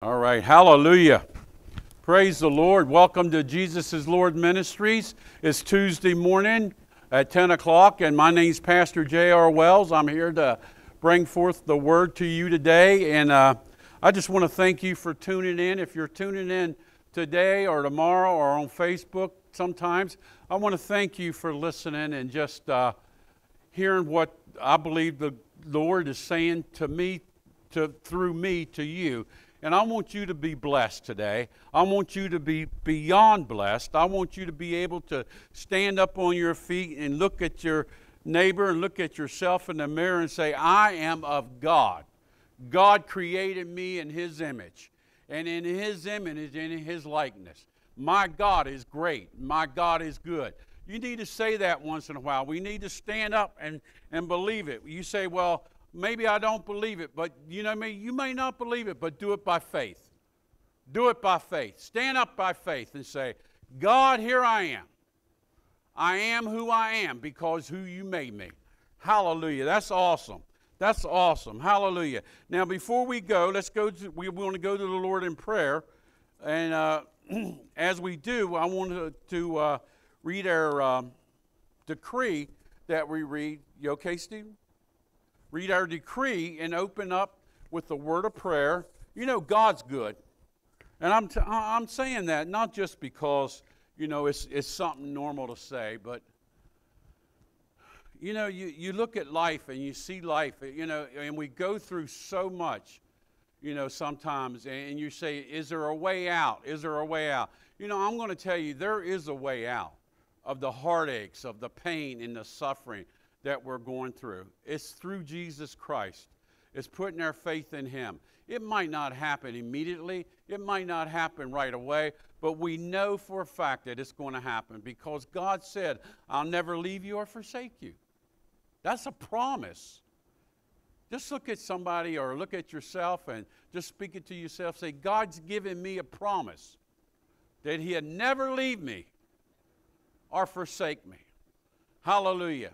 All right, hallelujah. Praise the Lord. Welcome to Jesus is Lord Ministries. It's Tuesday morning at 10 o'clock, and my name's Pastor J.R. Wells. I'm here to bring forth the word to you today, and uh, I just want to thank you for tuning in. If you're tuning in today or tomorrow or on Facebook sometimes, I want to thank you for listening and just uh, hearing what I believe the Lord is saying to me, to, through me to you. And I want you to be blessed today. I want you to be beyond blessed. I want you to be able to stand up on your feet and look at your neighbor and look at yourself in the mirror and say, I am of God. God created me in His image, and in His image, in His likeness. My God is great. My God is good. You need to say that once in a while. We need to stand up and, and believe it. You say, Well, maybe I don't believe it, but you know me, you may not believe it, but do it by faith. Do it by faith. Stand up by faith and say, God, here I am. I am who I am because who you made me. Hallelujah. That's awesome. That's awesome. Hallelujah. Now, before we go, let's go to, we want to go to the Lord in prayer. And uh, as we do, I want to, to uh, read our um, decree that we read. You okay, Stephen? Read our decree and open up with the word of prayer. You know, God's good. And I'm, t- I'm saying that not just because, you know, it's, it's something normal to say, but, you know, you, you look at life and you see life, you know, and we go through so much, you know, sometimes, and you say, is there a way out? Is there a way out? You know, I'm going to tell you, there is a way out of the heartaches, of the pain and the suffering that we're going through. It's through Jesus Christ. It's putting our faith in Him. It might not happen immediately, it might not happen right away, but we know for a fact that it's going to happen because God said, I'll never leave you or forsake you. That's a promise. Just look at somebody or look at yourself and just speak it to yourself. Say, God's given me a promise that He'd never leave me or forsake me. Hallelujah.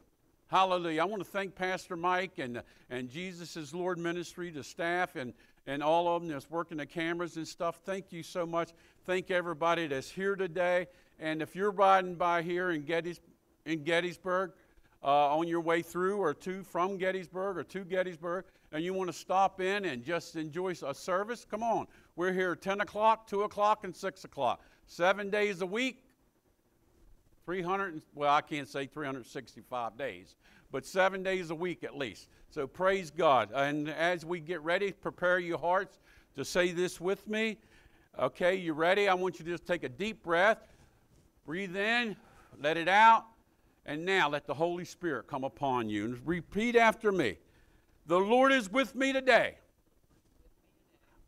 Hallelujah. I want to thank Pastor Mike and, and Jesus Lord Ministry, the staff, and, and all of them that's working the cameras and stuff. Thank you so much. Thank everybody that's here today. And if you're riding by here in, Gettys, in Gettysburg, uh, on your way through or to from Gettysburg or to Gettysburg, and you want to stop in and just enjoy a service, come on. We're here 10 o'clock, 2 o'clock, and 6 o'clock. Seven days a week, 300, well, I can't say 365 days, but seven days a week at least. So praise God. And as we get ready, prepare your hearts to say this with me. Okay, you ready? I want you to just take a deep breath, breathe in, let it out, and now let the Holy Spirit come upon you. And repeat after me The Lord is with me today.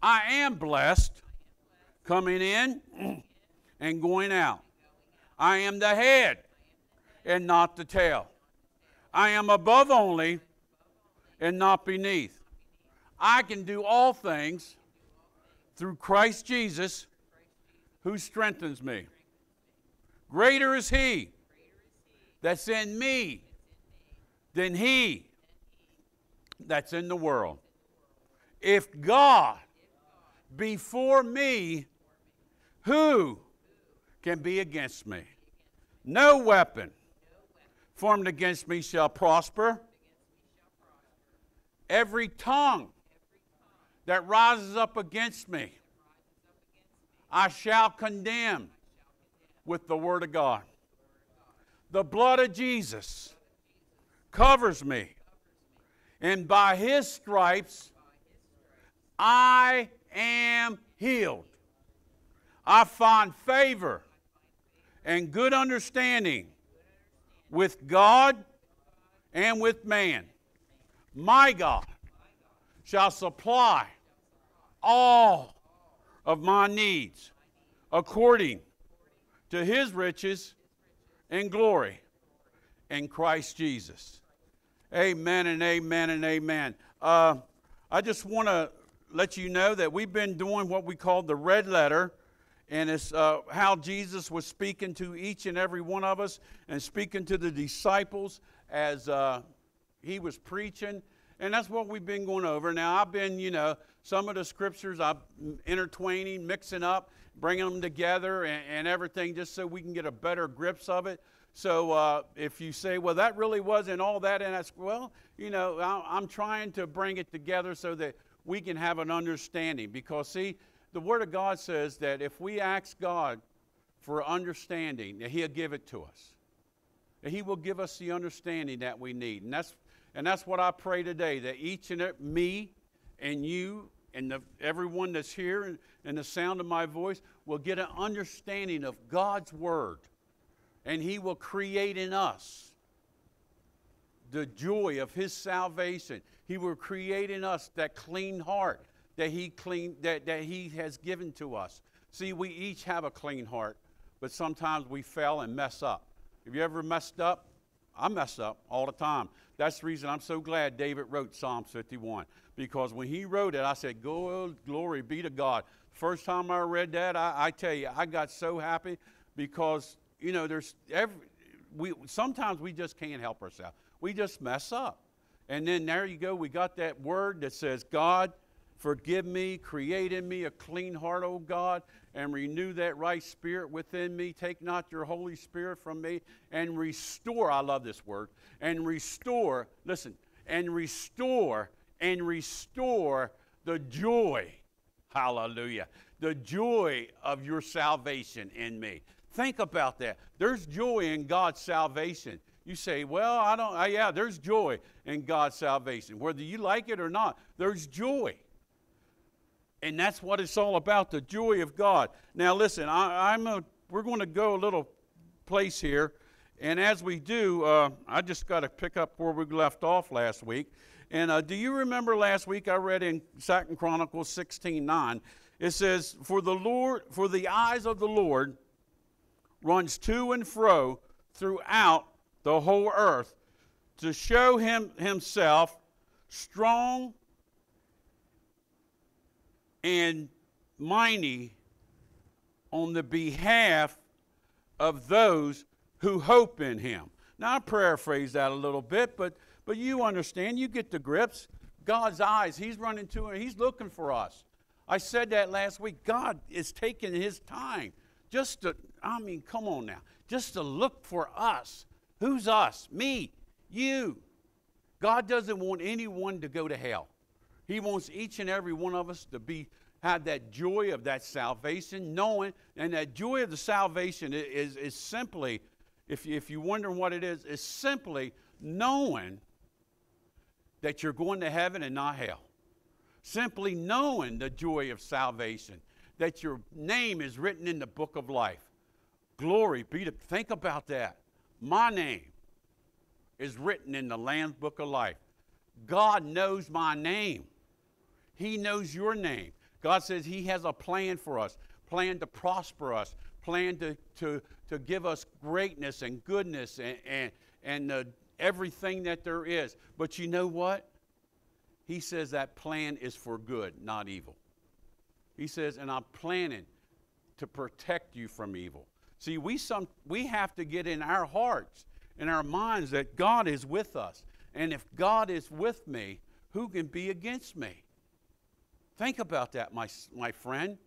I am blessed coming in and going out. I am the head and not the tail. I am above only and not beneath. I can do all things through Christ Jesus who strengthens me. Greater is He that's in me than He that's in the world. If God be for me, who can be against me. No weapon formed against me shall prosper. Every tongue that rises up against me, I shall condemn with the Word of God. The blood of Jesus covers me, and by His stripes I am healed. I find favor and good understanding with God and with man. My God shall supply all of my needs according to his riches and glory in Christ Jesus. Amen and amen and amen. Uh, I just want to let you know that we've been doing what we call the red letter and it's uh, how Jesus was speaking to each and every one of us and speaking to the disciples as uh, he was preaching. And that's what we've been going over. Now, I've been, you know, Some of the scriptures I'm intertwining, mixing up, bringing them together, and, and everything, just so we can get a better grips of it. So uh, if you say, well, that really wasn't all that, and that's, well, you know, I'm trying to bring it together so that we can have an understanding. Because, see, the Word of God says that if we ask God for understanding, He'll give it to us. That He will give us the understanding that we need. And that's, and that's what I pray today, that each and every, me and you and the, everyone that's here and, and the sound of my voice will get an understanding of God's Word. And He will create in us the joy of His salvation. He will create in us that clean heart that He clean that, that He has given to us. See, we each have a clean heart, but sometimes we fail and mess up. Have you ever messed up? I mess up all the time. That's the reason I'm so glad David wrote Psalm 51. Because when he wrote it, I said, Go, glory be to God. First time I read that, I, I tell you, I got so happy because, you know, there's every, we, sometimes we just can't help ourselves. We just mess up. And then there you go, we got that word that says, God, forgive me, create in me a clean heart, O God, and renew that right spirit within me. Take not your Holy Spirit from me, and restore, I love this word, and restore, listen, and restore, and restore the joy, hallelujah, the joy of your salvation in me. Think about that. There's joy in God's salvation. You say, well, I don't, uh, yeah, there's joy in God's salvation. Whether you like it or not, there's joy. And that's what it's all about the joy of God. Now, listen, I, am a, we're going to go a little place here. And as we do, uh, I just got to pick up where we left off last week. And uh, do you remember last week I read in Second Chronicles 16 9? It says, For the Lord, for the eyes of the Lord runs to and fro throughout the whole earth to show him himself strong and mighty on the behalf of those who hope in him. Now, I paraphrase that a little bit, but, but you understand, you get the grips. God's eyes, he's running to and he's looking for us. I said that last week. God is taking his time just to, I mean, come on now, just to look for us Who's us? Me, you. God doesn't want anyone to go to hell. He wants each and every one of us to be have that joy of that salvation, knowing, and that joy of the salvation is, is simply, if, you, if you're wondering what it is, is simply knowing that you're going to heaven and not hell. Simply knowing the joy of salvation, that your name is written in the book of life. Glory be to, think about that. My name is written in the Lamb's Book of Life. God knows my name. He knows your name. God says He has a plan for us, plan to prosper us, plan to, to, to give us greatness and goodness and, and, and everything that there is. But you know what? He says that plan is for good, not evil. He says, and I'm planning to protect you from evil. See, we, some, we have to get in our hearts, in our minds, that God is with us. And if God is with me, who can be against me? Think about that, my, my friend.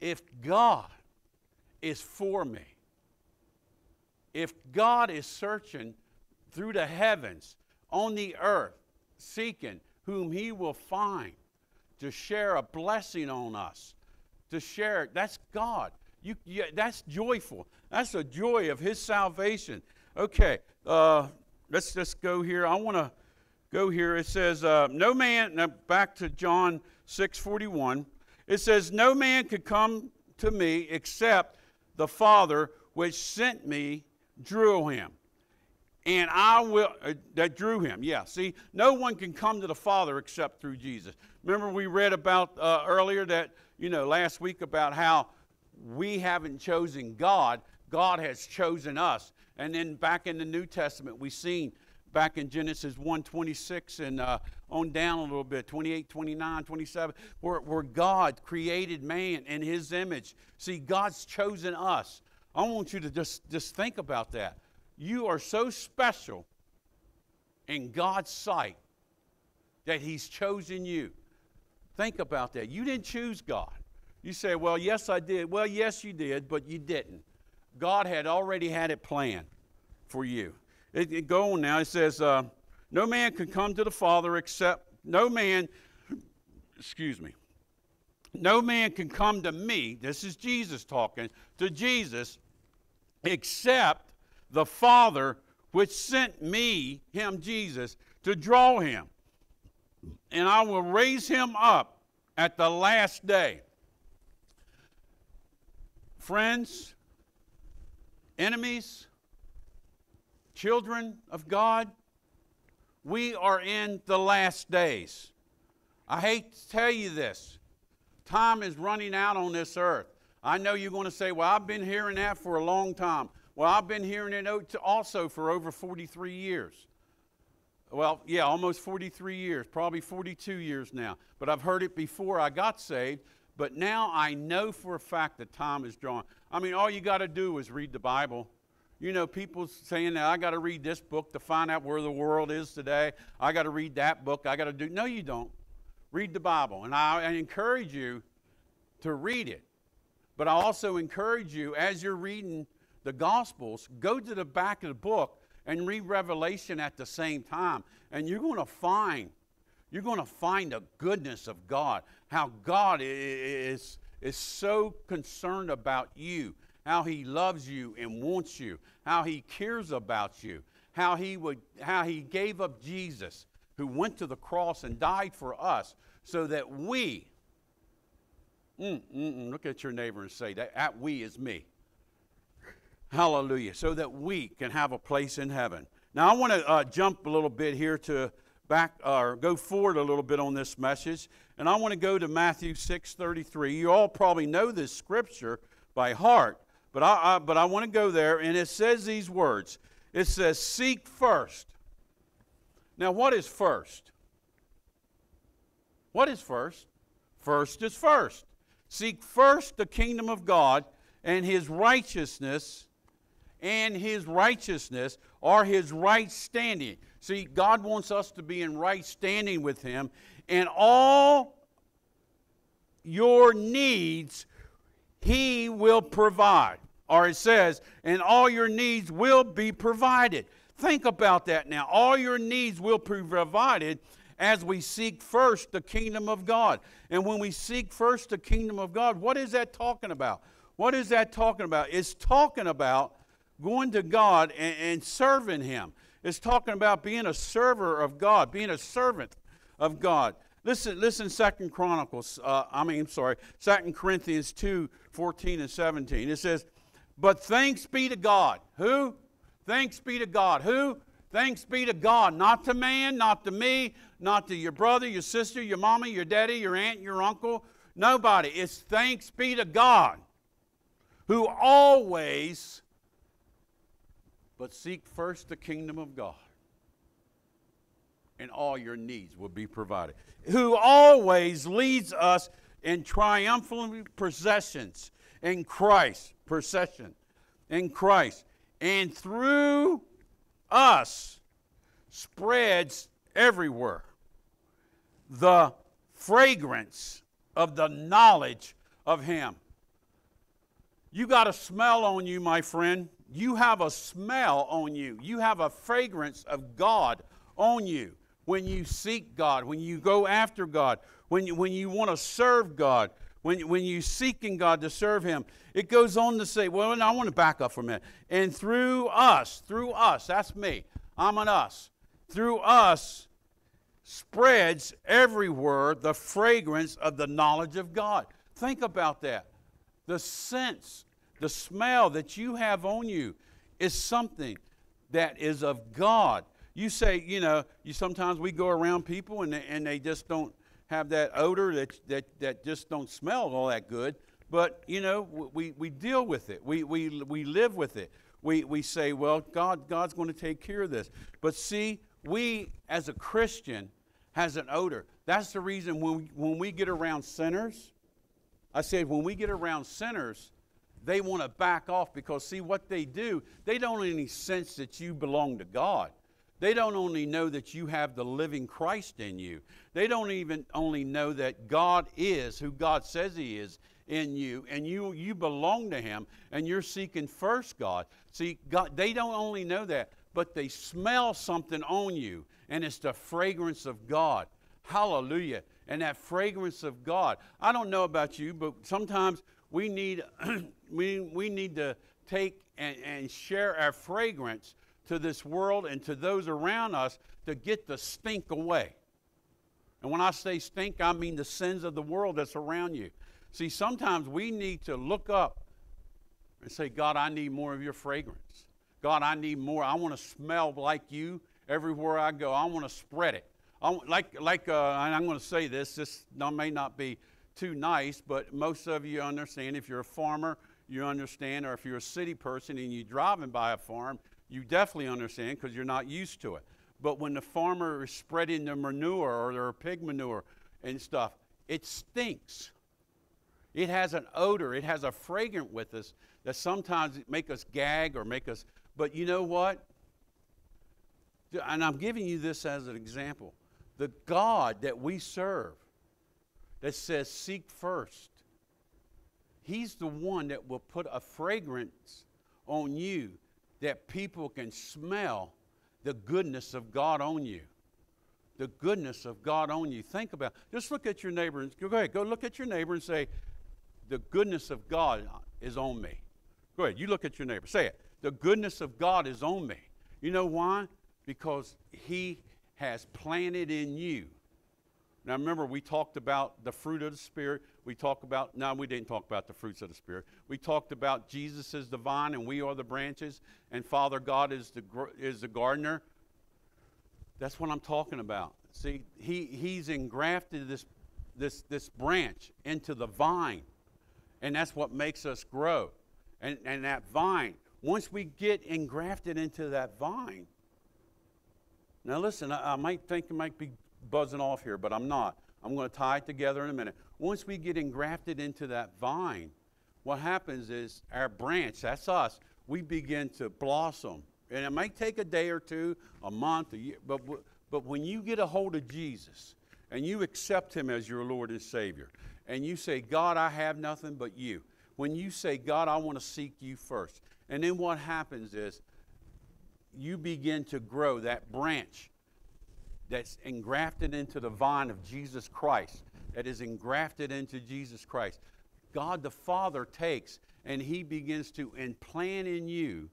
If God is for me, if God is searching through the heavens, on the earth, seeking whom he will find to share a blessing on us, to share, that's God. You, you, that's joyful. That's the joy of his salvation. Okay, uh, let's just go here. I want to go here. It says, uh, No man, now back to John 6 41. It says, No man could come to me except the Father which sent me drew him. And I will, uh, that drew him. Yeah, see, no one can come to the Father except through Jesus. Remember, we read about uh, earlier that, you know, last week about how we haven't chosen God, God has chosen us. And then back in the New Testament, we've seen back in Genesis 1 26 and uh, on down a little bit, 28, 29, 27, where, where God created man in his image. See, God's chosen us. I want you to just, just think about that. You are so special in God's sight that he's chosen you. Think about that. You didn't choose God. You say, well, yes, I did. Well, yes, you did, but you didn't. God had already had it planned for you. It, it go on now. It says, uh, no man can come to the Father except, no man, excuse me, no man can come to me, this is Jesus talking, to Jesus, except the Father which sent me, him, Jesus, to draw him. And I will raise him up at the last day. Friends, enemies, children of God, we are in the last days. I hate to tell you this. Time is running out on this earth. I know you're going to say, well, I've been hearing that for a long time. Well, I've been hearing it also for over 43 years. Well, yeah, almost 43 years, probably 42 years now. But I've heard it before I got saved. But now I know for a fact that time is drawing. I mean, all you got to do is read the Bible. You know, people saying that I got to read this book to find out where the world is today. I got to read that book. I got to do. No, you don't. Read the Bible. And I, I encourage you to read it. But I also encourage you, as you're reading the Gospels, go to the back of the book and read Revelation at the same time. And you're going to find, you're going to find the goodness of God, how God is, is so concerned about you, how he loves you and wants you, how he cares about you, how he, would, how he gave up Jesus, who went to the cross and died for us, so that we, mm, mm, mm, look at your neighbor and say, that, that we is me Hallelujah. So that we can have a place in heaven. Now, I want to uh, jump a little bit here to back or go forward a little bit on this message, and I want to go to Matthew 6:33. You all probably know this scripture by heart, but I, I but I want to go there, and it says these words. It says, "Seek first. Now, what is first? What is first? First is first. Seek first the kingdom of God and His righteousness and his righteousness or his right standing. See, God wants us to be in right standing with him, and all your needs he will provide. Or it says, and all your needs will be provided. Think about that now. All your needs will be provided as we seek first the kingdom of God. And when we seek first the kingdom of God, what is that talking about? What is that talking about? It's talking about going to God and, and serving Him. It's talking about being a server of God, being a servant of God. Listen, listen, Second Chronicles, uh, I mean, I'm sorry, Second Corinthians 2, 14 and 17. It says, But thanks be to God. Who? Thanks be to God. Who? Thanks be to God. Not to man, not to me, not to your brother, your sister, your mama, your daddy, your aunt, your uncle. Nobody. It's thanks be to God who always but seek first the kingdom of God, and all your needs will be provided. Who always leads us in triumphant processions in Christ, procession in Christ, and through us spreads everywhere the fragrance of the knowledge of Him. You got a smell on you, my friend you have a smell on you. You have a fragrance of God on you when you seek God, when you go after God, when you, when you want to serve God, when, when you seeking God to serve Him. It goes on to say, well, I want to back up for a minute. And through us, through us, that's me, I'm an us, through us spreads everywhere the fragrance of the knowledge of God. Think about that. The sense the smell that you have on you is something that is of God. You say, you know, you sometimes we go around people and they, and they just don't have that odor that, that, that just don't smell all that good. But, you know, we, we deal with it. We, we, we live with it. We, we say, well, God, God's going to take care of this. But see, we as a Christian has an odor. That's the reason when we, when we get around sinners, I said, when we get around sinners, they want to back off because, see, what they do, they don't any sense that you belong to God. They don't only know that you have the living Christ in you. They don't even only know that God is who God says He is in you, and you you belong to Him, and you're seeking first God. See, God, they don't only know that, but they smell something on you, and it's the fragrance of God. Hallelujah! And that fragrance of God. I don't know about you, but sometimes we need we we need to take and, and share our fragrance to this world and to those around us to get the stink away. And when I say stink, I mean the sins of the world that's around you. See, sometimes we need to look up and say, God, I need more of your fragrance. God, I need more. I want to smell like you everywhere I go. I want to spread it. I, like, like uh, I'm going to say this, this may not be too nice, but most of you understand if you're a farmer, you understand, or if you're a city person and you're driving by a farm, you definitely understand because you're not used to it. But when the farmer is spreading the manure or their pig manure and stuff, it stinks. It has an odor, it has a fragrance with us that sometimes make us gag or make us, but you know what? And I'm giving you this as an example. The God that we serve that says, seek first, He's the one that will put a fragrance on you that people can smell the goodness of God on you. The goodness of God on you. Think about just look at your neighbor and go ahead, go look at your neighbor and say, The goodness of God is on me. Go ahead, you look at your neighbor. Say it. The goodness of God is on me. You know why? Because He has planted in you. Now remember, we talked about the fruit of the Spirit. We talked about, no, we didn't talk about the fruits of the Spirit. We talked about Jesus is the vine and we are the branches, and Father God is the, is the gardener. That's what I'm talking about. See, he, he's engrafted this, this, this branch into the vine, and that's what makes us grow. And, and that vine, once we get engrafted into that vine, now listen, I, I might think it might be buzzing off here, but I'm not. I'm going to tie it together in a minute. Once we get engrafted into that vine, what happens is our branch, that's us, we begin to blossom. And it might take a day or two, a month, a year, but, but when you get a hold of Jesus and you accept Him as your Lord and Savior, and you say, God, I have nothing but you, when you say, God, I want to seek you first, and then what happens is you begin to grow that branch that's engrafted into the vine of Jesus Christ, that is engrafted into Jesus Christ. God the Father takes and He begins to implant in you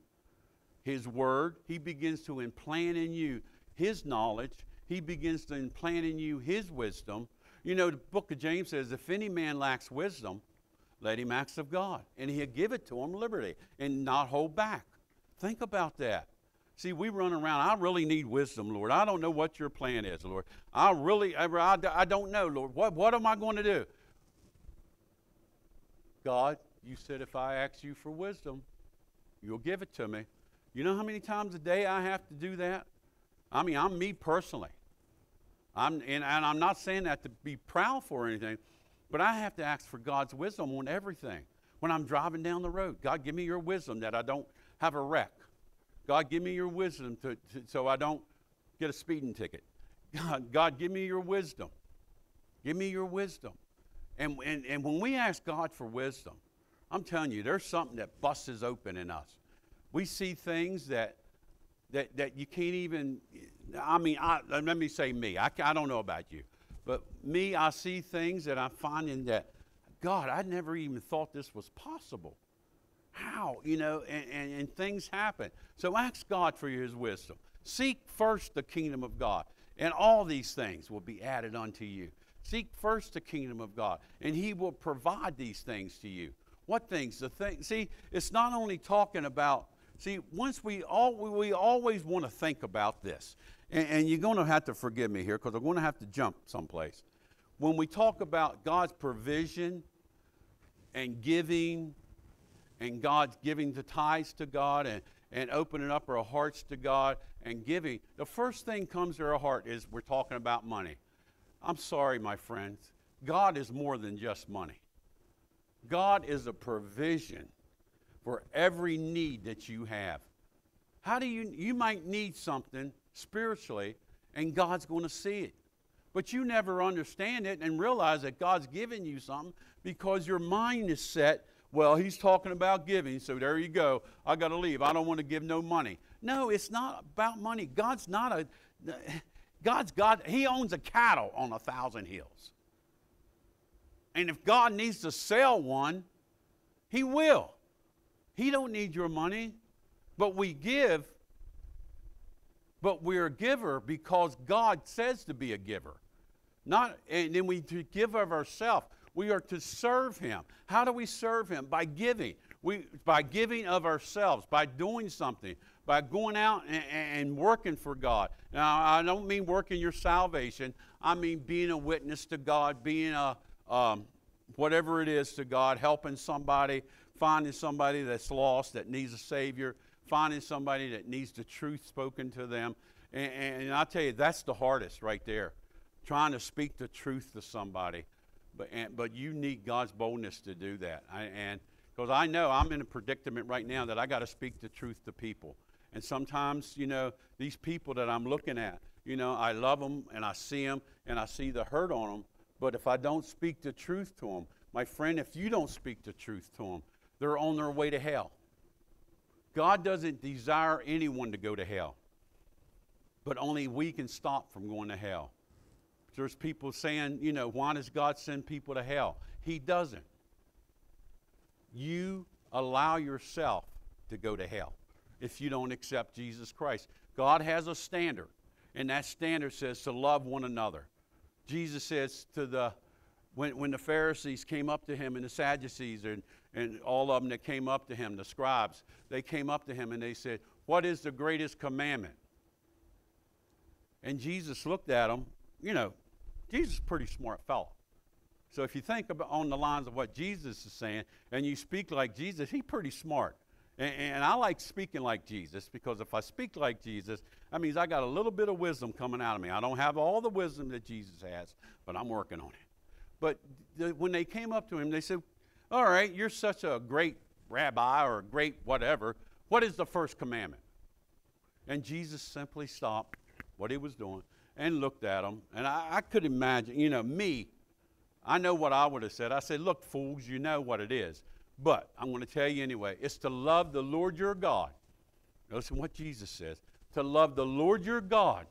His Word. He begins to implant in you His knowledge. He begins to implant in you His wisdom. You know, the book of James says, if any man lacks wisdom, let him ask of God. And He'll give it to him liberty and not hold back. Think about that. See, we run around. I really need wisdom, Lord. I don't know what your plan is, Lord. I really, I, I don't know, Lord. What, what am I going to do? God, you said if I ask you for wisdom, you'll give it to me. You know how many times a day I have to do that? I mean, I'm me personally. I'm, and, and I'm not saying that to be proud for anything, but I have to ask for God's wisdom on everything. When I'm driving down the road, God, give me your wisdom that I don't have a wreck. God, give me your wisdom to, to, so I don't get a speeding ticket. God, God, give me your wisdom. Give me your wisdom. And, and, and when we ask God for wisdom, I'm telling you, there's something that busts open in us. We see things that, that, that you can't even, I mean, I, let me say me. I, I don't know about you. But me, I see things that I'm finding that, God, I never even thought this was possible. How? You know, and, and, and things happen. So ask God for his wisdom. Seek first the kingdom of God, and all these things will be added unto you. Seek first the kingdom of God, and he will provide these things to you. What things? The thing. See, it's not only talking about. See, once we all we always want to think about this, and, and you're going to have to forgive me here because I'm going to have to jump someplace. When we talk about God's provision and giving and God's giving the tithes to God and, and opening up our hearts to God and giving, the first thing comes to our heart is we're talking about money. I'm sorry, my friends. God is more than just money. God is a provision for every need that you have. How do you, you might need something spiritually, and God's going to see it. But you never understand it and realize that God's giving you something because your mind is set. Well, he's talking about giving, so there you go. I got to leave. I don't want to give no money. No, it's not about money. God's not a God's God. He owns a cattle on a thousand hills. And if God needs to sell one, he will. He don't need your money, but we give but we're a giver because God says to be a giver. Not, and then we give of ourselves. We are to serve Him. How do we serve Him? By giving. We, by giving of ourselves, by doing something, by going out and, and working for God. Now, I don't mean working your salvation. I mean being a witness to God, being a um, whatever it is to God, helping somebody, finding somebody that's lost that needs a Savior, finding somebody that needs the truth spoken to them. And, and I'll tell you, that's the hardest right there, trying to speak the truth to somebody. But, and, but you need God's boldness to do that. I, and because I know I'm in a predicament right now that I got to speak the truth to people. And sometimes, you know, these people that I'm looking at, you know, I love them and I see them and I see the hurt on them. But if I don't speak the truth to them, my friend, if you don't speak the truth to them, they're on their way to hell. God doesn't desire anyone to go to hell, but only we can stop from going to hell. There's people saying, you know, why does God send people to hell? He doesn't. You allow yourself to go to hell if you don't accept Jesus Christ. God has a standard, and that standard says to love one another. Jesus says to the when, when the Pharisees came up to him and the Sadducees and and all of them that came up to him, the scribes, they came up to him and they said, What is the greatest commandment? And Jesus looked at them. You know, Jesus is a pretty smart fellow. So if you think about on the lines of what Jesus is saying and you speak like Jesus, he's pretty smart. And, and, I like speaking like Jesus because if I speak like Jesus, that means I got a little bit of wisdom coming out of me. I don't have all the wisdom that Jesus has, but I'm working on it. But when they came up to him, they said, all right, you're such a great rabbi or a great whatever. What is the first commandment? And Jesus simply stopped what he was doing and looked at them. And I, I could imagine, you know, me, I know what I would have said. I said, Look, fools, you know what it is. But I'm going to tell you anyway it's to love the Lord your God. Listen what Jesus says to love the Lord your God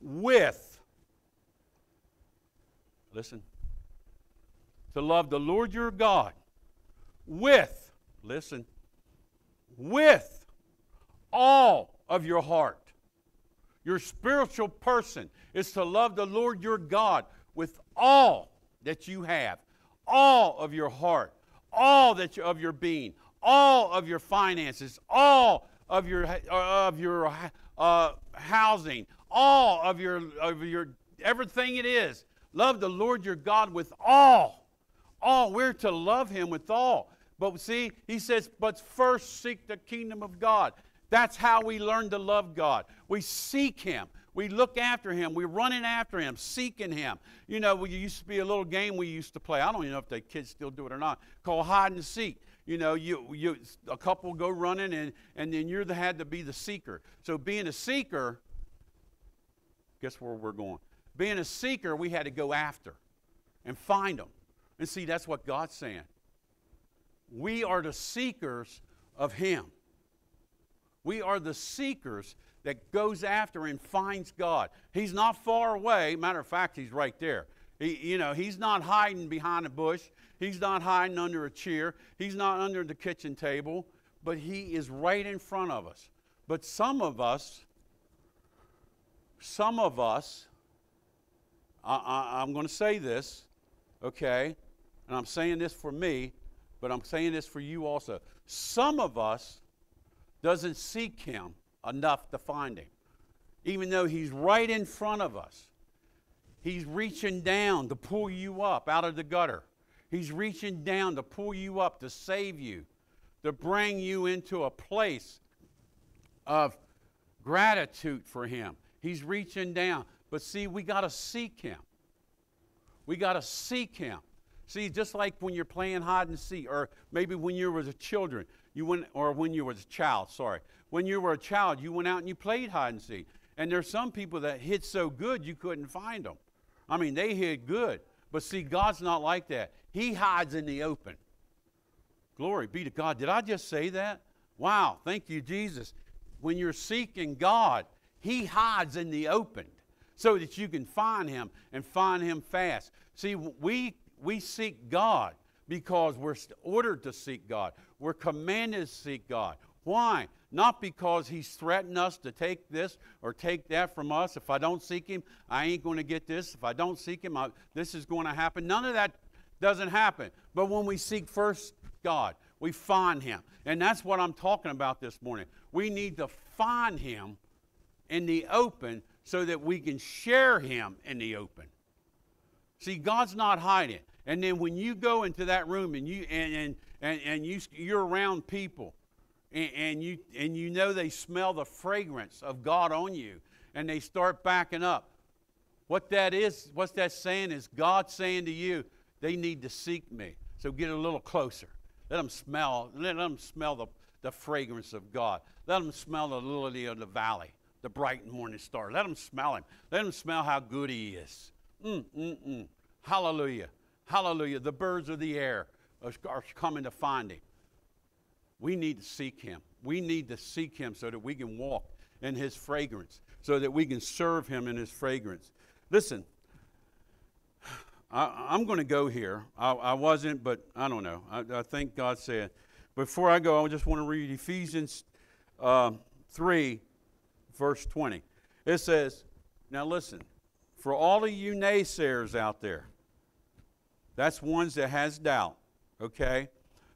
with, listen, to love the Lord your God with, listen, with all of your heart. Your spiritual person is to love the Lord your God with all that you have, all of your heart, all that you, of your being, all of your finances, all of your of your uh, housing, all of your of your everything it is. Love the Lord your God with all. All we're to love Him with all. But see, he says, but first seek the kingdom of God. That's how we learn to love God. We seek Him. We look after Him. We're running after Him, seeking Him. You know, we used to be a little game we used to play. I don't even know if the kids still do it or not, called hide and seek. You know, you, you, a couple go running, and, and then you're the had to be the seeker. So being a seeker, guess where we're going? Being a seeker, we had to go after and find them. And see, that's what God's saying. We are the seekers of Him. We are the seekers that goes after and finds God. He's not far away. Matter of fact, He's right there. He, you know, He's not hiding behind a bush. He's not hiding under a chair. He's not under the kitchen table. But He is right in front of us. But some of us, some of us, I, I'm going to say this, okay, and I'm saying this for me but I'm saying this for you also. Some of us doesn't seek him enough to find him. Even though he's right in front of us. He's reaching down to pull you up out of the gutter. He's reaching down to pull you up to save you, to bring you into a place of gratitude for him. He's reaching down. But see, we got to seek him. We got to seek him. See, just like when you're playing hide and seek, or maybe when you were a children, you went, or when you were a child, sorry. When you were a child, you went out and you played hide and seek. And there's some people that hid so good you couldn't find them. I mean, they hid good. But see, God's not like that. He hides in the open. Glory be to God. Did I just say that? Wow, thank you, Jesus. When you're seeking God, He hides in the open so that you can find Him and find Him fast. See, we, we seek God because we're ordered to seek God. We're commanded to seek God. Why? Not because he's threatened us to take this or take that from us. If I don't seek him, I ain't going to get this. If I don't seek him, I, this is going to happen. None of that doesn't happen. But when we seek first God, we find him. And that's what I'm talking about this morning. We need to find him in the open so that we can share him in the open. See, God's not hiding. And then when you go into that room and you and and, and, and you you're around people and, and you and you know they smell the fragrance of God on you and they start backing up. What that is, what that's saying is God saying to you, they need to seek me. So get a little closer. Let them smell, let them smell the, the fragrance of God. Let them smell the lily of the valley, the bright morning star. Let them smell him. Let them smell how good he is. Mm, mm, mm. Hallelujah. Hallelujah. The birds of the air are, coming to find him. We need to seek him. We need to seek him so that we can walk in his fragrance, so that we can serve him in his fragrance. Listen, I, am going to go here. I, I, wasn't, but I don't know. I, I, think God said. Before I go, I just want to read Ephesians uh, 3, verse 20. It says, Now listen, for all of you naysayers out there, that's ones that has doubt, okay?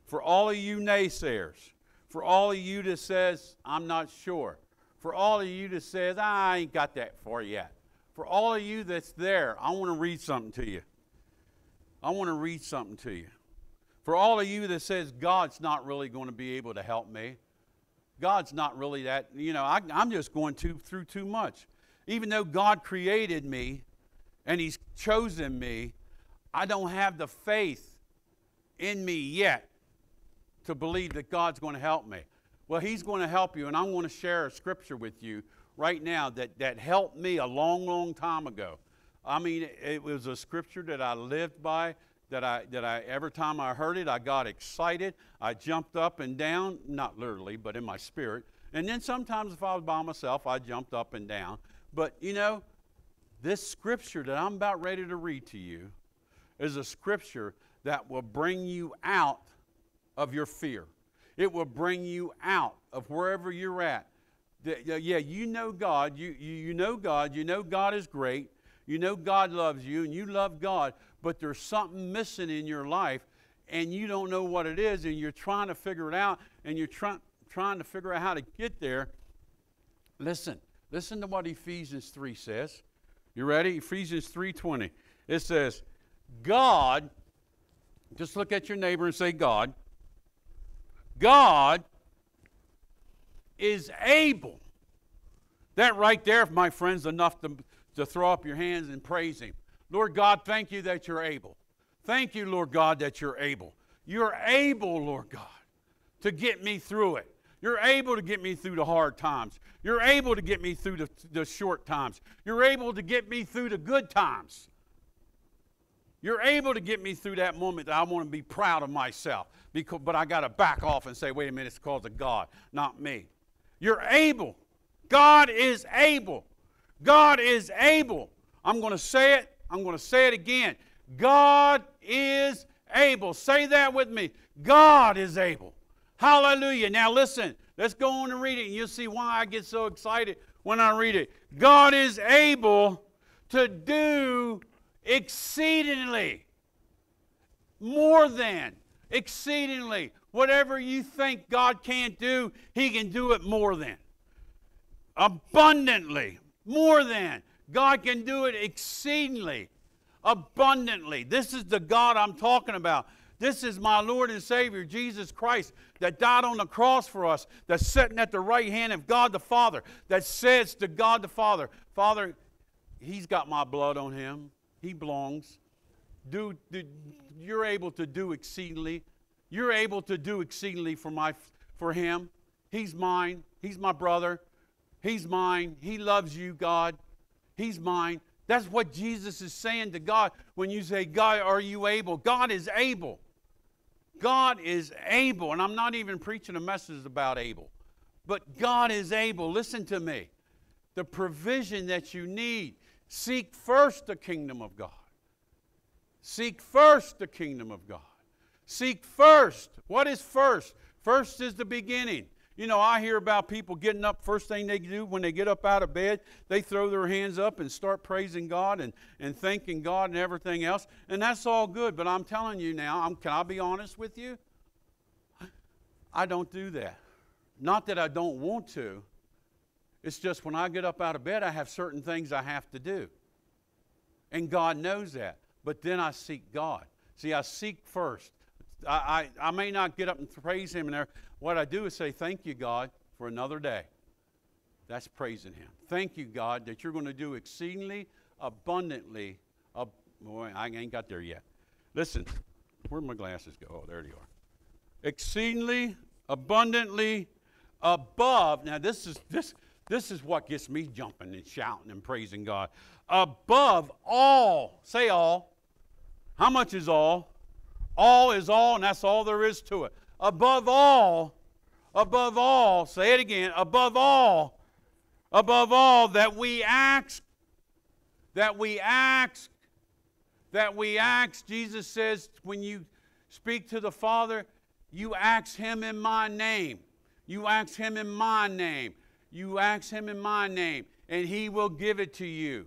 For all of you naysayers, for all of you that says, I'm not sure, for all of you that says, I ain't got that for yet, for all of you that's there, I want to read something to you. I want to read something to you. For all of you that says, God's not really going to be able to help me, God's not really that, you know, I, am just going too, through too much. Even though God created me and He's chosen me, I don't have the faith in me yet to believe that God's going to help me. Well, He's going to help you, and I'm going to share a scripture with you right now that, that helped me a long, long time ago. I mean, it was a scripture that I lived by, that I, that I, every time I heard it, I got excited. I jumped up and down, not literally, but in my spirit. And then sometimes if I was by myself, I jumped up and down. But, you know, this scripture that I'm about ready to read to you is a scripture that will bring you out of your fear. It will bring you out of wherever you're at. Yeah, you know God. You, you, know God. You know God is great. You know God loves you and you love God, but there's something missing in your life and you don't know what it is and you're trying to figure it out and you're try, trying to figure out how to get there. Listen, listen to what Ephesians 3 says. You ready? Ephesians 3:20. It says, God, just look at your neighbor and say, God, God is able. That right there, my friends, enough to, to throw up your hands and praise Him. Lord God, thank you that you're able. Thank you, Lord God, that you're able. You're able, Lord God, to get me through it. You're able to get me through the hard times. You're able to get me through the, the short times. You're able to get me through the good times. You're able to get me through that moment that I want to be proud of myself. Because, but I got to back off and say, wait a minute, it's because of God, not me. You're able. God is able. God is able. I'm going to say it. I'm going to say it again. God is able. Say that with me. God is able. Hallelujah. Now listen, let's go on and read it, and you'll see why I get so excited when I read it. God is able to do exceedingly, more than, exceedingly. Whatever you think God can't do, He can do it more than. Abundantly, more than. God can do it exceedingly, abundantly. This is the God I'm talking about. This is my Lord and Savior, Jesus Christ, that died on the cross for us, that's sitting at the right hand of God the Father, that says to God the Father, Father, He's got my blood on Him. He belongs. Do, do, you're able to do exceedingly. You're able to do exceedingly for, my, for him. He's mine. He's my brother. He's mine. He loves you, God. He's mine. That's what Jesus is saying to God when you say, God, are you able? God is able. God is able. And I'm not even preaching a message about able, but God is able. Listen to me. The provision that you need, seek first the kingdom of God. Seek first the kingdom of God. Seek first. What is first? First is the beginning. You know, I hear about people getting up, first thing they do when they get up out of bed, they throw their hands up and start praising God and, and thanking God and everything else. And that's all good. But I'm telling you now, I'm, can I be honest with you? I don't do that. Not that I don't want to. It's just when I get up out of bed, I have certain things I have to do. And God knows that. But then I seek God. See, I seek first. I, I, I may not get up and praise Him and there. What I do is say, Thank you, God, for another day. That's praising Him. Thank you, God, that you're going to do exceedingly abundantly. Ab- boy, I ain't got there yet. Listen, where'd my glasses go? Oh, there they are. Exceedingly abundantly above. Now, this is this this is what gets me jumping and shouting and praising God. Above all, say all. How much is all? All is all, and that's all there is to it. Above all, above all, say it again, above all, above all, that we ask, that we ask, that we ask. Jesus says, when you speak to the Father, you ask Him in my name. You ask Him in my name. You ask Him in my name, and He will give it to you.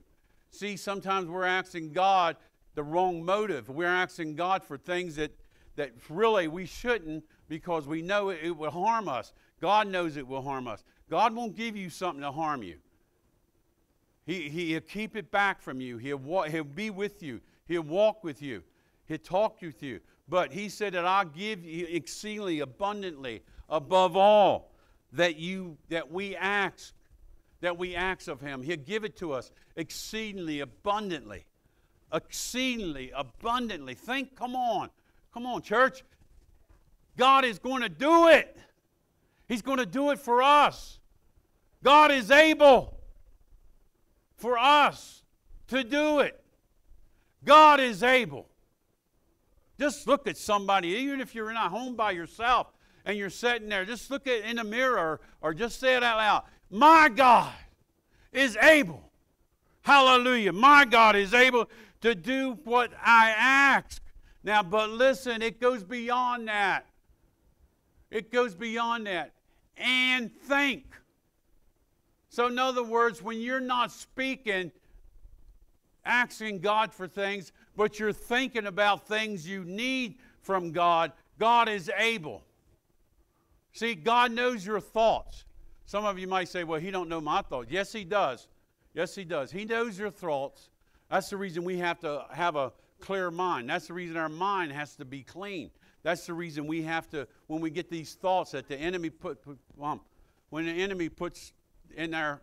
See, sometimes we're asking God the wrong motive. We're asking God for things that, that really we shouldn't because we know it, it will harm us. God knows it will harm us. God won't give you something to harm you. He, he'll keep it back from you. He'll, walk, he'll be with you. He'll walk with you. He'll talk with you. But he said that I'll give you exceedingly abundantly above all that you that we ask that we ask of him. He'll give it to us exceedingly abundantly exceedingly abundantly. Think, come on, come on, church. God is going to do it. He's going to do it for us. God is able for us to do it. God is able. Just look at somebody, even if you're in a home by yourself and you're sitting there, just look at in the mirror or, just say it out loud. My God is able. Hallelujah. My God is able to do what I ask. Now, but listen, it goes beyond that. It goes beyond that. And think. So, in other words, when you're not speaking, asking God for things, but you're thinking about things you need from God, God is able. See, God knows your thoughts. Some of you might say, well, he don't know my thoughts. Yes, he does. Yes, he does. He knows your thoughts. That's the reason we have to have a clear mind. That's the reason our mind has to be clean. That's the reason we have to, when we get these thoughts that the enemy put, put um, when the enemy puts in our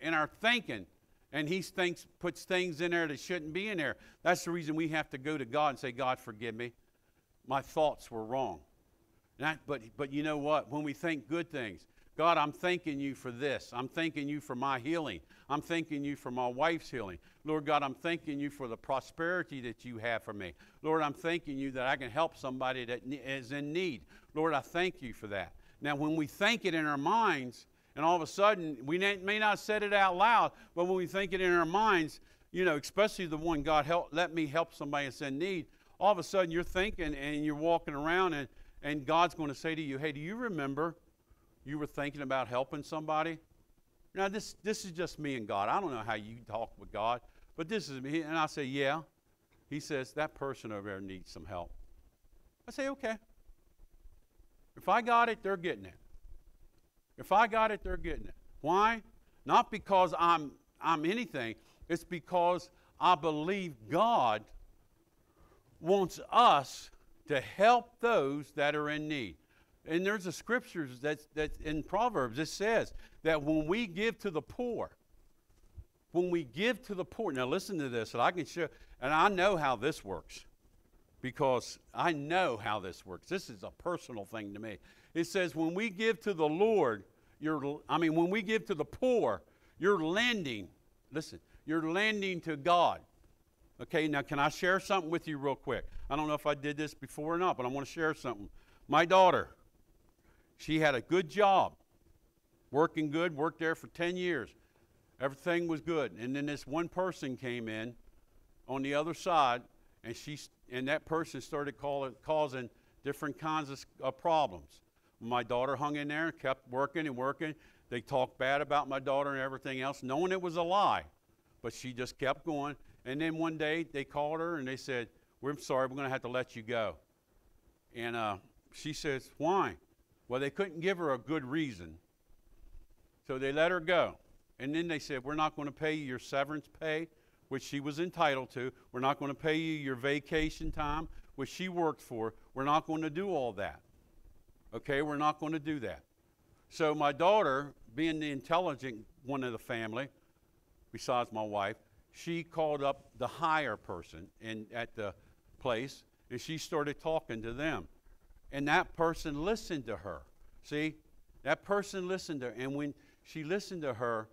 in our thinking, and he thinks puts things in there that shouldn't be in there. That's the reason we have to go to God and say, God, forgive me. My thoughts were wrong. That, but but you know what? When we think good things, God, I'm thanking you for this. I'm thanking you for my healing. I'm thanking you for my wife's healing. Lord God, I'm thanking you for the prosperity that you have for me. Lord, I'm thanking you that I can help somebody that is in need. Lord, I thank you for that. Now, when we think it in our minds, and all of a sudden, we may not said it out loud, but when we think it in our minds, you know, especially the one God help, let me help somebody that's in need, all of a sudden you're thinking and you're walking around and, and God's going to say to you, hey, do you remember you were thinking about helping somebody? Now, this, this is just me and God. I don't know how you talk with God, but this is me. And I say, yeah. He says, that person over there needs some help. I say, okay. If I got it, they're getting it. If I got it, they're getting it. Why? Not because I'm, I'm anything, it's because I believe God wants us to help those that are in need. And there's a scriptures that, that in Proverbs it says that when we give to the poor, when we give to the poor, now listen to this, and I can show, and I know how this works because I know how this works. This is a personal thing to me. It says, when we give to the Lord, you're, I mean, when we give to the poor, you're lending. Listen, you're lending to God. Okay, now can I share something with you real quick? I don't know if I did this before or not, but I want to share something. My daughter, she had a good job, working good, worked there for 10 years. Everything was good. And then this one person came in on the other side, and, she, and that person started call, causing different kinds of uh, problems. My daughter hung in there and kept working and working. They talked bad about my daughter and everything else, knowing it was a lie. But she just kept going. And then one day they called her and they said, We're sorry, we're going to have to let you go. And uh, she says, Why? Well, they couldn't give her a good reason. So they let her go. And then they said, We're not going to pay you your severance pay, which she was entitled to. We're not going to pay you your vacation time, which she worked for. We're not going to do all that. Okay, we're not going to do that. So my daughter, being the intelligent one of the family, besides my wife, she called up the higher person in, at the place and she started talking to them. And that person listened to her. See, that person listened to her. And when she listened to her,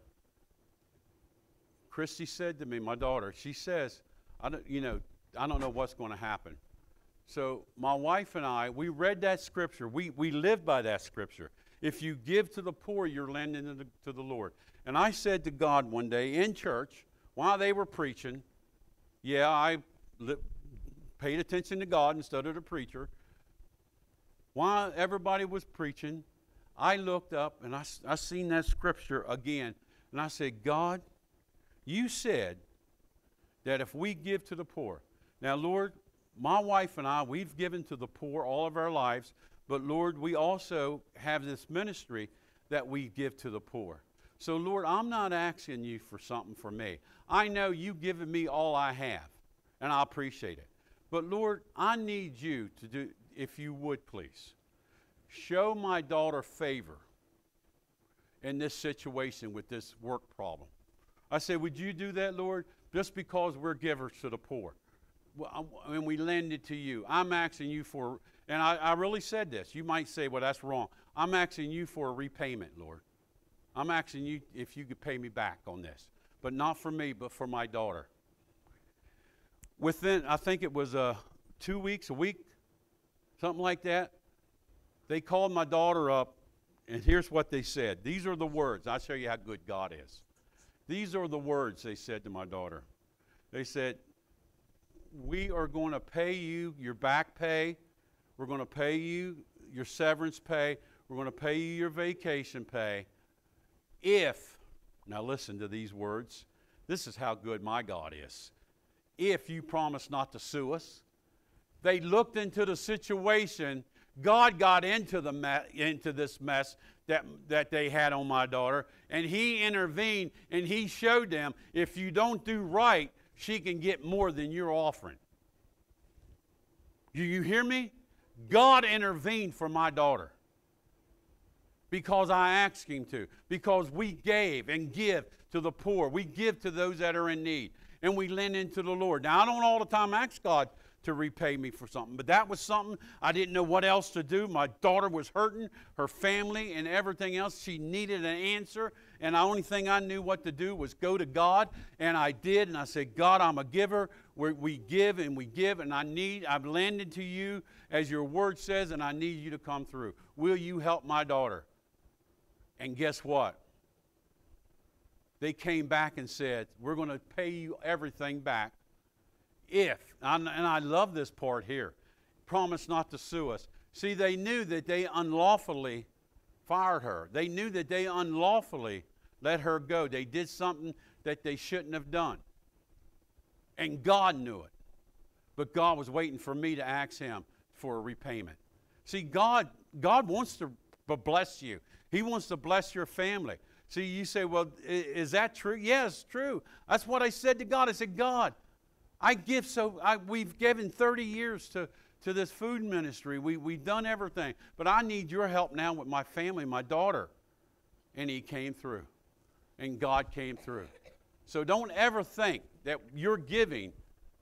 Christy said to me, my daughter, she says, I don't, you know, I don't know what's going to happen. So my wife and I, we read that scripture. We, we live by that scripture. If you give to the poor, you're lending to the, to the Lord. And I said to God one day in church, while they were preaching, yeah, I li- paid attention to God instead of the preacher. While everybody was preaching, I looked up and I, I seen that scripture again. And I said, God, you said that if we give to the poor. Now, Lord, my wife and I, we've given to the poor all of our lives, but Lord, we also have this ministry that we give to the poor. So, Lord, I'm not asking you for something for me. I know you've given me all I have, and I appreciate it. But, Lord, I need you to do, if you would please, show my daughter favor in this situation with this work problem. I said, Would you do that, Lord? Just because we're givers to the poor and we lend it to you. I'm asking you for, and I, I really said this. You might say, well, that's wrong. I'm asking you for a repayment, Lord. I'm asking you if you could pay me back on this, but not for me, but for my daughter. Within, I think it was uh, two weeks, a week, something like that, they called my daughter up, and here's what they said. These are the words. I'll show you how good God is. These are the words they said to my daughter. They said, we are going to pay you your back pay. We're going to pay you your severance pay. We're going to pay you your vacation pay. If, now listen to these words. This is how good my God is. If you promise not to sue us, they looked into the situation. God got into, the me- into this mess that, that they had on my daughter, and He intervened and He showed them if you don't do right, she can get more than you're offering. Do you hear me? God intervened for my daughter because I asked Him to, because we gave and give to the poor, we give to those that are in need, and we lend into the Lord. Now, I don't all the time ask God to repay me for something. But that was something I didn't know what else to do. My daughter was hurting, her family, and everything else. She needed an answer. And the only thing I knew what to do was go to God. And I did. And I said, God, I'm a giver. We're, we give and we give. And I need, I've landed to you as your word says, and I need you to come through. Will you help my daughter? And guess what? They came back and said, We're going to pay you everything back if, and I love this part here, promise not to sue us. See, they knew that they unlawfully fired her. They knew that they unlawfully let her go. They did something that they shouldn't have done. And God knew it. But God was waiting for me to ask him for a repayment. See, God, God wants to bless you. He wants to bless your family. See, you say, well, is that true? Yes, true. That's what I said to God. I said, God, I give so, I, we've given 30 years to, to this food ministry. We, we've done everything. But I need your help now with my family, my daughter. And he came through. And God came through. So don't ever think that your giving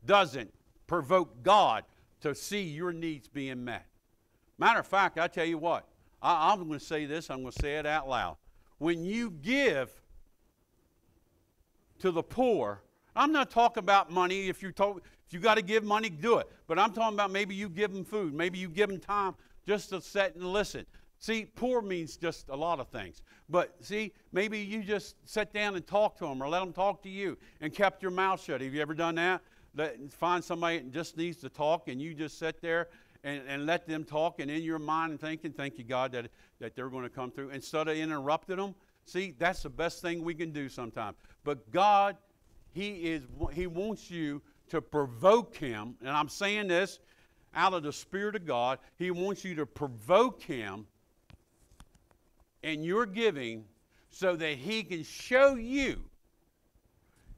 doesn't provoke God to see your needs being met. Matter of fact, I tell you what, I, I'm going to say this, I'm going to say it out loud. when you give to the poor, I'm not talking about money. If you told, if you got to give money, do it. But I'm talking about maybe you give them food, maybe you give them time just to sit and listen. See, poor means just a lot of things. But see, maybe you just sit down and talk to them or let them talk to you and kept your mouth shut. Have you ever done that? Let, find somebody that just needs to talk and you just sit there and, and let them talk and in your mind and thinking, thank you, God, that, that they're going to come through. Instead of interrupting them, see, that's the best thing we can do sometimes. But God, He is He wants you to provoke Him, and I'm saying this out of the Spirit of God. He wants you to provoke Him in your giving so that he can show you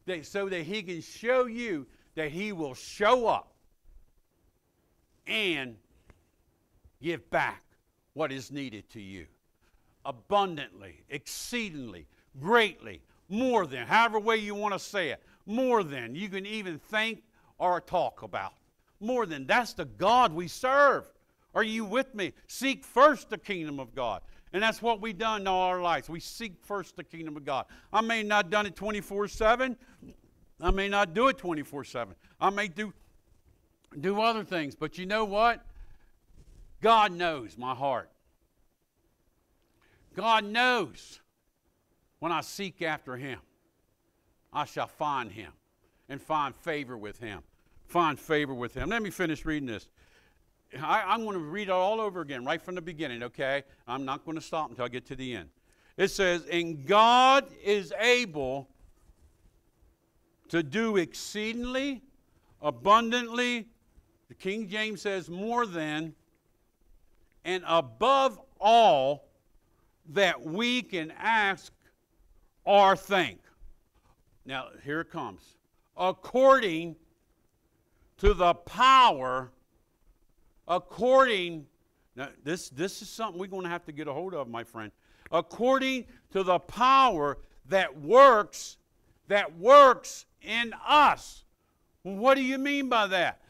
that so that he can show you that he will show up and give back what is needed to you abundantly exceedingly greatly more than however way you want to say it more than you can even think or talk about more than that's the god we serve are you with me seek first the kingdom of god and that's what we've done all our lives. We seek first the kingdom of God. I may not done it 24 7. I may not do it 24 7. I may do, do other things. But you know what? God knows my heart. God knows when I seek after Him, I shall find Him and find favor with Him. Find favor with Him. Let me finish reading this. I, am going to read it all over again, right from the beginning, okay? I'm not going to stop until I get to the end. It says, And God is able to do exceedingly, abundantly, the King James says, more than, and above all that we can ask or think. Now, here it comes. According to the power according now this this is something we're going to have to get a hold of my friend according to the power that works that works in us what do you mean by that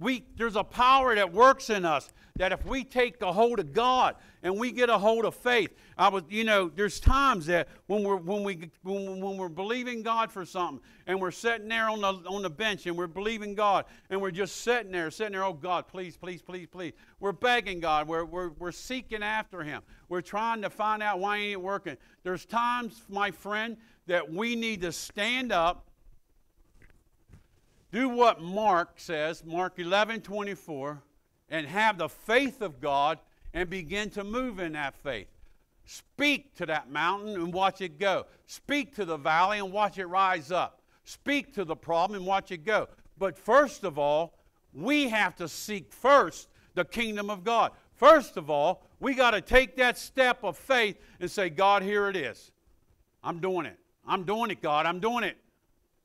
we there's a power that works in us that if we take a hold of God and we get a hold of faith, I was, you know, there's times that when we're when we when, when we're believing God for something and we're sitting there on the on the bench and we're believing God and we're just sitting there, sitting there, oh God, please, please, please, please. We're begging God. We're we're we're seeking after Him. We're trying to find out why ain't working. There's times, my friend, that we need to stand up. Do what Mark says, Mark 11, 24 and have the faith of God and begin to move in that faith. Speak to that mountain and watch it go. Speak to the valley and watch it rise up. Speak to the problem and watch it go. But first of all, we have to seek first the kingdom of God. First of all, we got to take that step of faith and say, God, here it is. I'm doing it. I'm doing it, God. I'm doing it.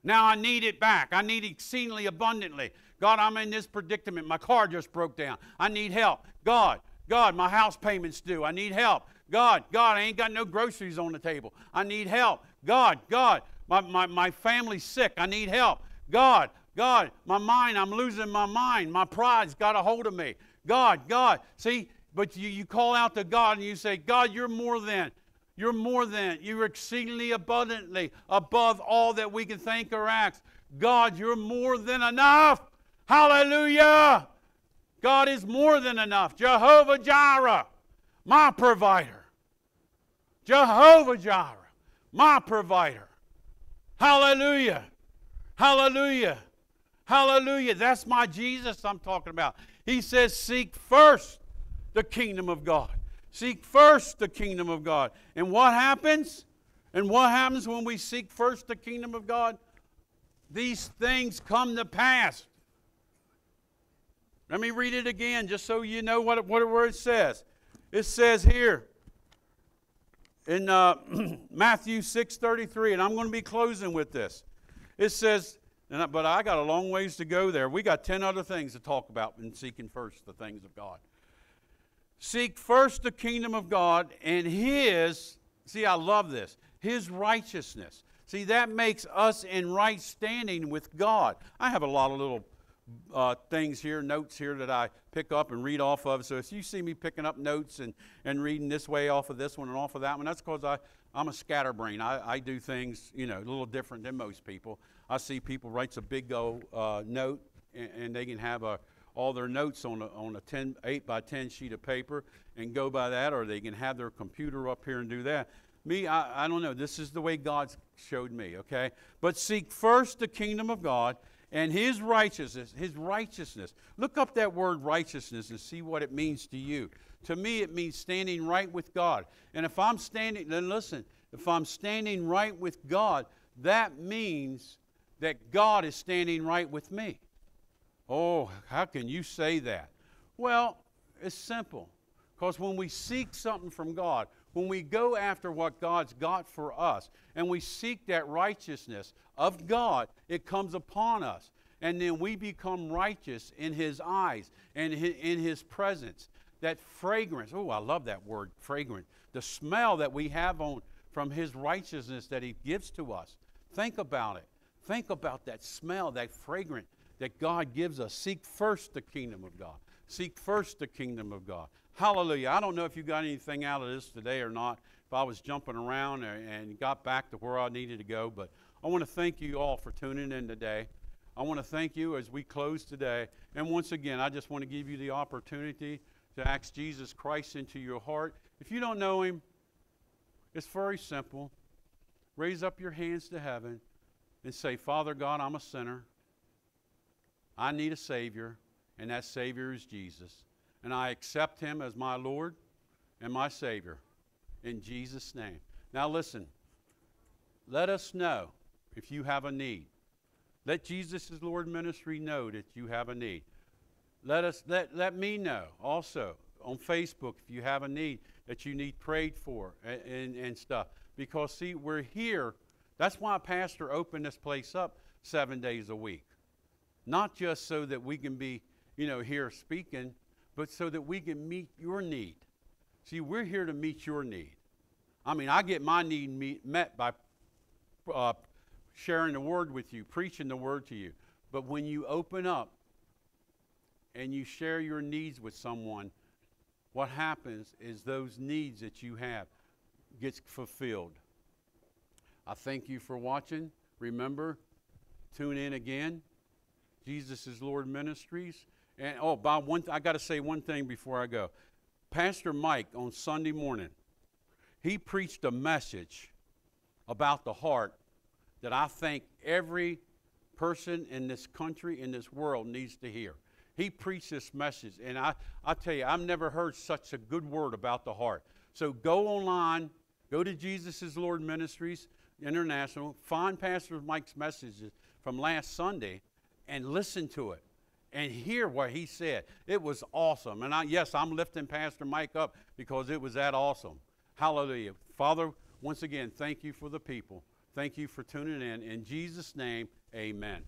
Now I need it back. I need exceedingly abundantly. God, I'm in this predicament. My car just broke down. I need help. God, God, my house payment's due. I need help. God, God, I ain't got no groceries on the table. I need help. God, God, my, my, my family's sick. I need help. God, God, my mind, I'm losing my mind. My pride's got a hold of me. God, God. See, but you, you call out to God and you say, God, you're more than. You're more than. You're exceedingly abundantly above all that we can think or ask. God, you're more than enough. Hallelujah. God is more than enough. Jehovah Jireh, my provider. Jehovah Jireh, my provider. Hallelujah. Hallelujah. Hallelujah. That's my Jesus I'm talking about. He says, Seek first the kingdom of God. Seek first the kingdom of God. And what happens? And what happens when we seek first the kingdom of God? These things come to pass. Let me read it again just so you know what, what it says. It says here in uh, Matthew 6.33, and I'm going to be closing with this. It says, I, but I got a long ways to go there. We got 10 other things to talk about in seeking first the things of God. Seek first the kingdom of God and His, see, I love this, His righteousness. See, that makes us in right standing with God. I have a lot of little uh, things here, notes here that I pick up and read off of. So if you see me picking up notes and, and reading this way off of this one and off of that one, that's because I, I'm a scatterbrain. I, I do things, you know, a little different than most people. I see people writes a big old uh, note and, and, they can have a, all their notes on a, on a 10, 8 by 10 sheet of paper and go by that, or they can have their computer up here and do that. Me, I, I don't know. This is the way God showed me, okay? But seek first the kingdom of God and his righteousness, his righteousness. Look up that word righteousness and see what it means to you. To me, it means standing right with God. And if I'm standing, then listen, if I'm standing right with God, that means that God is standing right with me. Oh, how can you say that? Well, it's simple. Because when we seek something from God, when we go after what God's got for us, and we seek that righteousness of God, it comes upon us. And then we become righteous in His eyes and in His presence. That fragrance, oh, I love that word, fragrant. The smell that we have on from His righteousness that He gives to us. Think about it. Think about that smell, that fragrant that God gives us. Seek first the kingdom of God. Seek first the kingdom of God. Hallelujah. I don't know if you got anything out of this today or not, if I was jumping around and got back to where I needed to go, but I want to thank you all for tuning in today. I want to thank you as we close today. And once again, I just want to give you the opportunity to ask Jesus Christ into your heart. If you don't know him, it's very simple. Raise up your hands to heaven and say, Father God, I'm a sinner. I need a Savior, and that Savior is Jesus. And I accept Him as my Lord and my Savior in Jesus' name. Now, listen, let us know if you have a need. Let Jesus is Lord ministry know that you have a need. Let us let, let me know also on Facebook if you have a need that you need prayed for and, and, and stuff. Because see, we're here. That's why Pastor opened this place up seven days a week. Not just so that we can be, you know, here speaking, but so that we can meet your need. See, we're here to meet your need. I mean, I get my need meet, met by uh, sharing the word with you, preaching the word to you. But when you open up and you share your needs with someone, what happens is those needs that you have gets fulfilled. I thank you for watching. Remember, tune in again. Jesus is Lord Ministries. And oh, Bob, one I got to say one thing before I go. Pastor Mike on Sunday morning, he preached a message about the heart that I think every person in this country, in this world, needs to hear. He preached this message, and I, I tell you, I've never heard such a good word about the heart. So go online, go to Jesus is Lord Ministries International, find Pastor Mike's messages from last Sunday, and listen to it and hear what he said. It was awesome. And I, yes, I'm lifting Pastor Mike up because it was that awesome. Hallelujah. Father, once again, thank you for the people. Thank you for tuning in. In Jesus' name, amen.